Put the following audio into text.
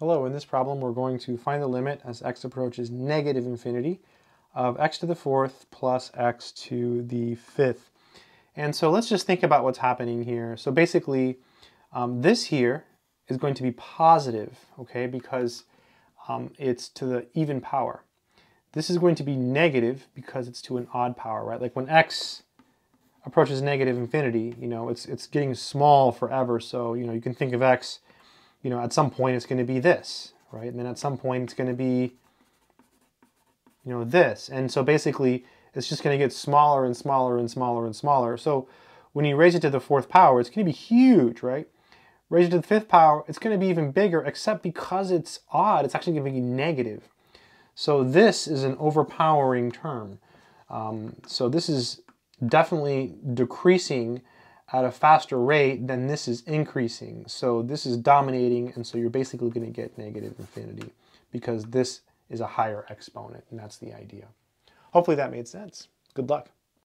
Hello, in this problem we're going to find the limit as x approaches negative infinity of x to the fourth plus x to the fifth. And so let's just think about what's happening here. So basically um, this here is going to be positive, okay, because um, it's to the even power. This is going to be negative because it's to an odd power, right? Like when x approaches negative infinity, you know, it's, it's getting small forever. So, you know, you can think of x you know, at some point it's going to be this, right? And then at some point it's going to be, you know, this. And so basically it's just going to get smaller and smaller and smaller and smaller. So when you raise it to the fourth power, it's going to be huge, right? Raise it to the fifth power, it's going to be even bigger, except because it's odd, it's actually going to be negative. So this is an overpowering term. Um, so this is definitely decreasing at a faster rate, then this is increasing. So this is dominating, and so you're basically going to get negative infinity because this is a higher exponent, and that's the idea. Hopefully that made sense. Good luck.